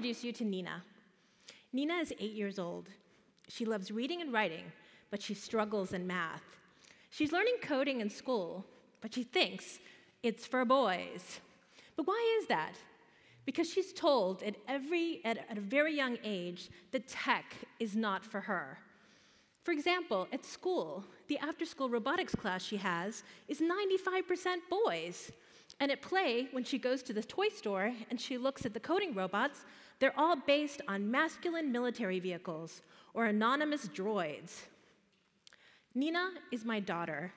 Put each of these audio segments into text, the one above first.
introduce you to Nina. Nina is eight years old. She loves reading and writing, but she struggles in math. She's learning coding in school, but she thinks it's for boys. But why is that? Because she's told at, every, at, at a very young age that tech is not for her. For example, at school, the after school robotics class she has is 95% boys. And at play, when she goes to the toy store and she looks at the coding robots, they're all based on masculine military vehicles or anonymous droids. Nina is my daughter,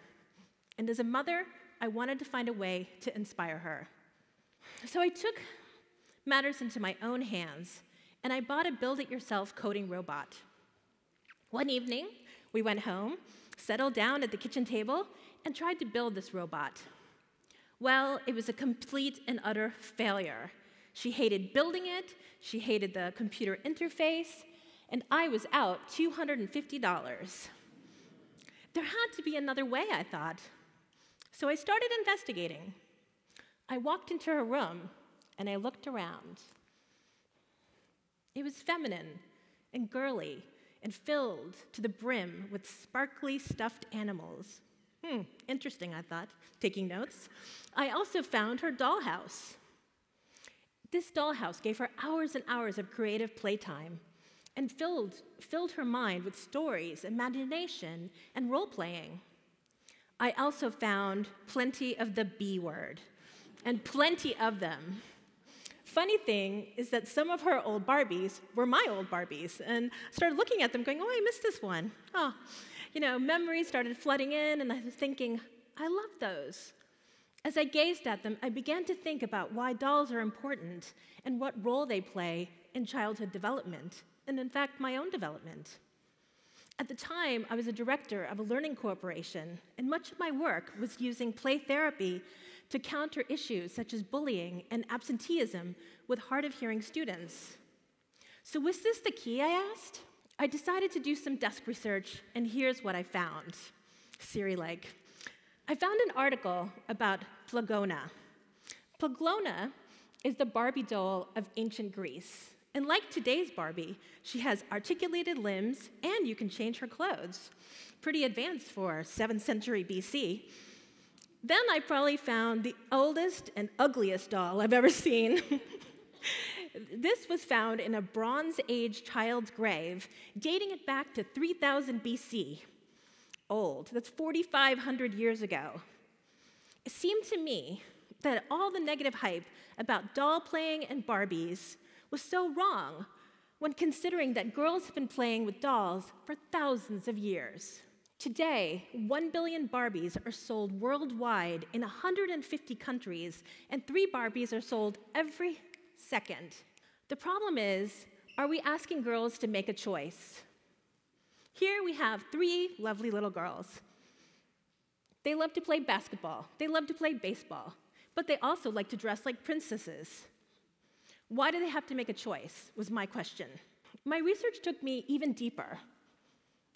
and as a mother, I wanted to find a way to inspire her. So I took matters into my own hands, and I bought a build it yourself coding robot. One evening, we went home, settled down at the kitchen table, and tried to build this robot. Well, it was a complete and utter failure. She hated building it, she hated the computer interface, and I was out $250. There had to be another way, I thought. So I started investigating. I walked into her room and I looked around. It was feminine and girly and filled to the brim with sparkly stuffed animals. Hmm, interesting, I thought, taking notes. I also found her dollhouse. This dollhouse gave her hours and hours of creative playtime and filled, filled her mind with stories, imagination, and role playing. I also found plenty of the B word, and plenty of them. Funny thing is that some of her old Barbies were my old Barbies, and started looking at them going, oh, I missed this one. Oh, you know, memories started flooding in, and I was thinking, I love those. As I gazed at them, I began to think about why dolls are important and what role they play in childhood development, and in fact, my own development. At the time, I was a director of a learning corporation, and much of my work was using play therapy to counter issues such as bullying and absenteeism with hard of hearing students. So, was this the key? I asked. I decided to do some desk research, and here's what I found Siri like. I found an article about Plagona. Plagona is the Barbie doll of ancient Greece. And like today's Barbie, she has articulated limbs and you can change her clothes. Pretty advanced for 7th century BC. Then I probably found the oldest and ugliest doll I've ever seen. this was found in a Bronze Age child's grave, dating it back to 3000 BC. Old. That's 4,500 years ago. It seemed to me that all the negative hype about doll playing and Barbies was so wrong when considering that girls have been playing with dolls for thousands of years. Today, 1 billion Barbies are sold worldwide in 150 countries, and three Barbies are sold every second. The problem is, are we asking girls to make a choice? Here we have three lovely little girls. They love to play basketball, they love to play baseball, but they also like to dress like princesses. Why do they have to make a choice? Was my question. My research took me even deeper,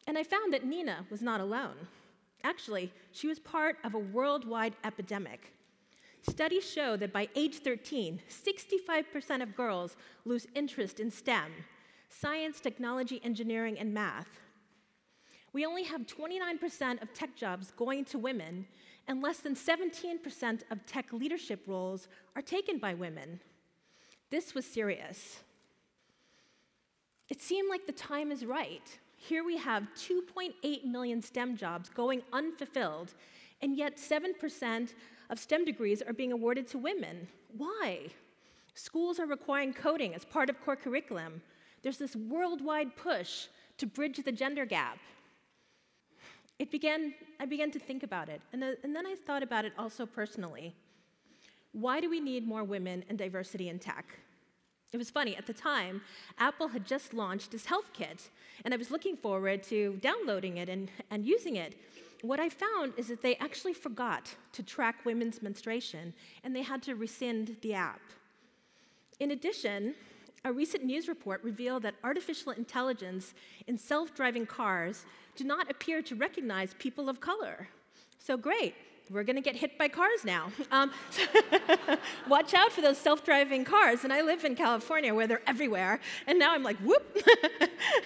and I found that Nina was not alone. Actually, she was part of a worldwide epidemic. Studies show that by age 13, 65% of girls lose interest in STEM science, technology, engineering, and math. We only have 29% of tech jobs going to women, and less than 17% of tech leadership roles are taken by women. This was serious. It seemed like the time is right. Here we have 2.8 million STEM jobs going unfulfilled, and yet 7% of STEM degrees are being awarded to women. Why? Schools are requiring coding as part of core curriculum. There's this worldwide push to bridge the gender gap. It began, I began to think about it, and, uh, and then I thought about it also personally. Why do we need more women and diversity in tech? It was funny, at the time, Apple had just launched this health kit, and I was looking forward to downloading it and, and using it. What I found is that they actually forgot to track women's menstruation, and they had to rescind the app. In addition, a recent news report revealed that artificial intelligence in self driving cars do not appear to recognize people of color. So, great, we're going to get hit by cars now. Um, watch out for those self driving cars. And I live in California where they're everywhere. And now I'm like, whoop.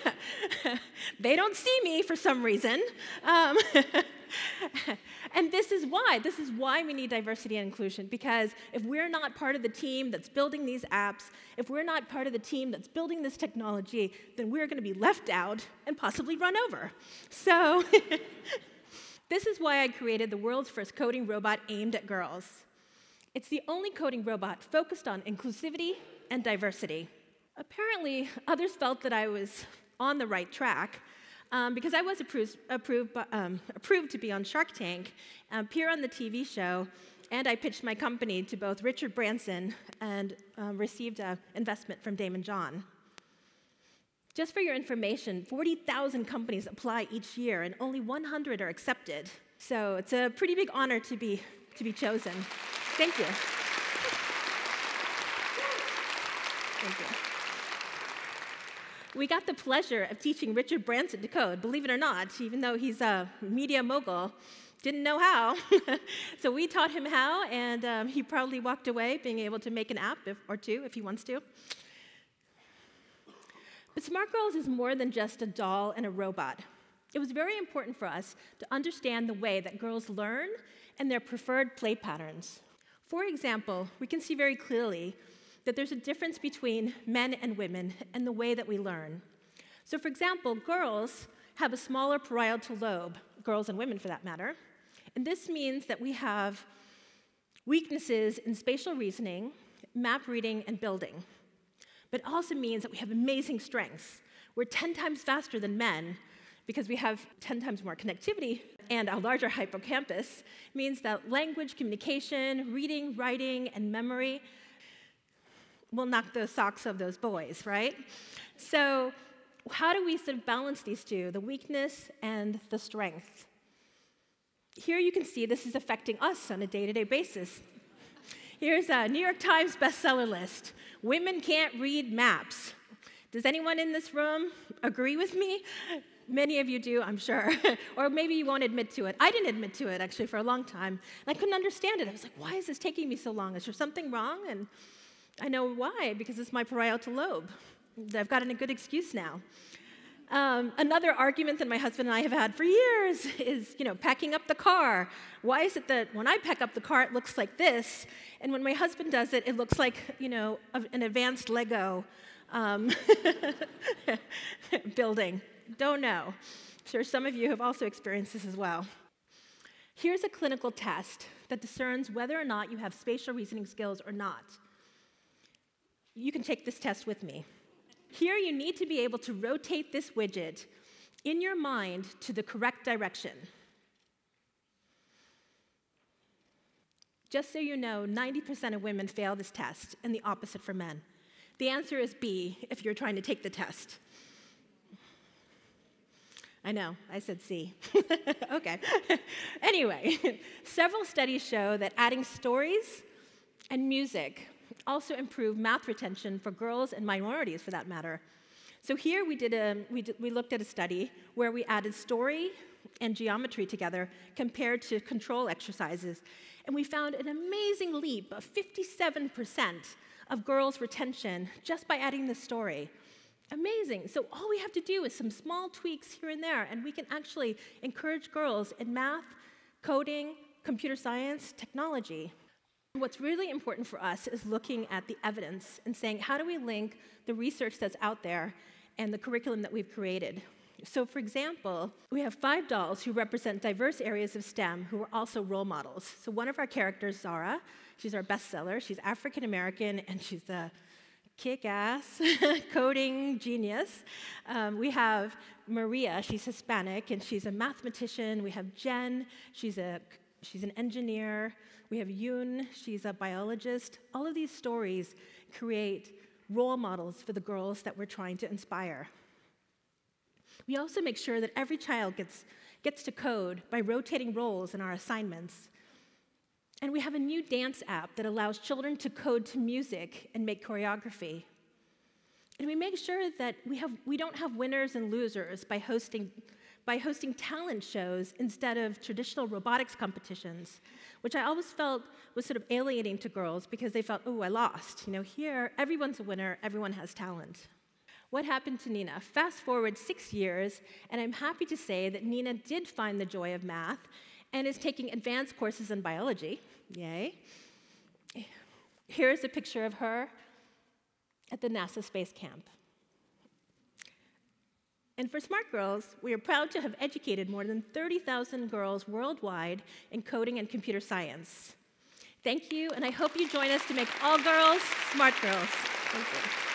they don't see me for some reason. Um, and this is why. This is why we need diversity and inclusion. Because if we're not part of the team that's building these apps, if we're not part of the team that's building this technology, then we're going to be left out and possibly run over. So, this is why I created the world's first coding robot aimed at girls. It's the only coding robot focused on inclusivity and diversity. Apparently, others felt that I was on the right track um, because I was approved, approved, um, approved, to be on Shark Tank, appear on the TV show, and I pitched my company to both Richard Branson and um, received an investment from Daymond John. Just for your information, 40,000 companies apply each year, and only 100 are accepted. So it's a pretty big honor to be, to be chosen. Thank you. Thank you we got the pleasure of teaching Richard Branson to code, believe it or not, even though he's a media mogul. Didn't know how. so we taught him how, and um, he proudly walked away being able to make an app if, or two if he wants to. But SmartGurlz is more than just a doll and a robot. It was very important for us to understand the way that girls learn and their preferred play patterns. For example, we can see very clearly that there's a difference between men and women and the way that we learn. So, for example, girls have a smaller parietal lobe, girls and women for that matter, and this means that we have weaknesses in spatial reasoning, map reading, and building. But also means that we have amazing strengths. We're 10 times faster than men because we have 10 times more connectivity and a larger hippocampus means that language, communication, reading, writing, and memory will knock the socks of those boys, right? So, how do we sort of balance these two, the weakness and the strength? Here you can see this is affecting us on a day to day basis. Here's a New York Times bestseller list Women Can't Read Maps. Does anyone in this room agree with me? Many of you do, I'm sure. or maybe you won't admit to it. I didn't admit to it actually for a long time. And I couldn't understand it. I was like, why is this taking me so long? Is there something wrong? And I know why, because it's my parietal lobe. I've gotten a good excuse now. Um, another argument that my husband and I have had for years is, you know, packing up the car. Why is it that when I pack up the car, it looks like this, and when my husband does it, it looks like, you know, an advanced Lego um, building? Don't know. I'm sure some of you have also experienced this as well. Here's a clinical test that discerns whether or not you have spatial reasoning skills or not you can take this test with me. Here, you need to be able to rotate this widget in your mind to the correct direction. Just so you know, 90% of women fail this test, and the opposite for men. The answer is B if you're trying to take the test. I know, I said C. okay. anyway, several studies show that adding stories and music also improve math retention for girls and minorities for that matter. So here we, did a, we, did, we looked at a study where we added story and geometry together compared to control exercises. And we found an amazing leap of 57% of girls' retention just by adding the story. Amazing. So all we have to do is some small tweaks here and there, and we can actually encourage girls in math, coding, computer science, technology. What's really important for us is looking at the evidence and saying, how do we link the research that's out there and the curriculum that we've created? So, for example, we have five dolls who represent diverse areas of STEM who are also role models. So, one of our characters, Zara, she's our bestseller. She's African American and she's a kick ass coding genius. Um, we have Maria, she's Hispanic and she's a mathematician. We have Jen, she's, a, she's an engineer. We have Yoon, she's a biologist. All of these stories create role models for the girls that we're trying to inspire. We also make sure that every child gets, gets to code by rotating roles in our assignments. And we have a new dance app that allows children to code to music and make choreography. And we make sure that we, have, we don't have winners and losers by hosting by hosting talent shows instead of traditional robotics competitions, which I always felt was sort of alienating to girls because they felt, oh, I lost. You know, here, everyone's a winner, everyone has talent. What happened to Nina? Fast forward six years, and I'm happy to say that Nina did find the joy of math and is taking advanced courses in biology. Yay. Here's a picture of her at the NASA Space Camp. And for SmartGurlz, we are proud to have educated more than 30,000 girls worldwide in coding and computer science. Thank you, and I hope you join us to make all girls smart girls. Thank you.